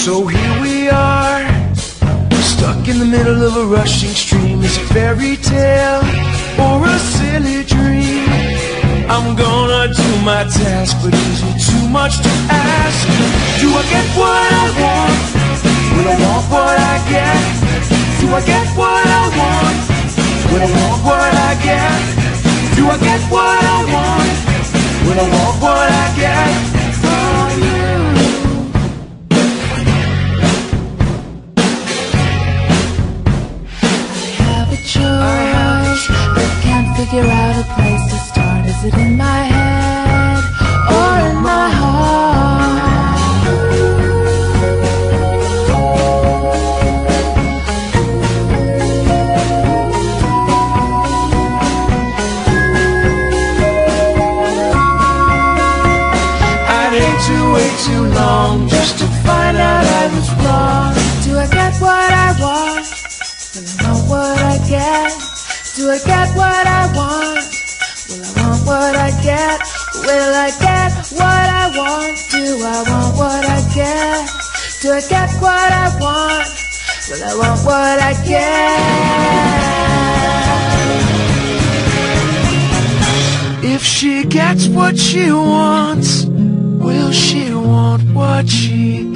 So here we are, stuck in the middle of a rushing stream. Is it fairy tale or a silly dream? I'm gonna do my task, but is it too much to ask? Do I get what I want? Will I want what I get? Do I get what I want? Will I want what I get? Do I get what I want? Choice, but can't figure out a place to start. Is it in my head or in my heart? I'd hate to wait too long just to find out I was wrong. Want what I get? Do I get what I want? Will I want what I get? Will I get what I want? Do I want what I get? Do I get what I want? Will I want what I get? If she gets what she wants, will she want what she?